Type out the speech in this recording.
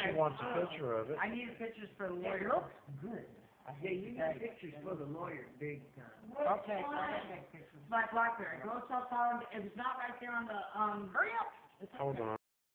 she wants a picture of it. I need pictures for the It lawyer. looks good. Yeah, you need pictures for the lawyer, big time. Okay, I'll take pictures. My Blackberry, go South phone, it's not right there on the, um. Hurry up. Hold on.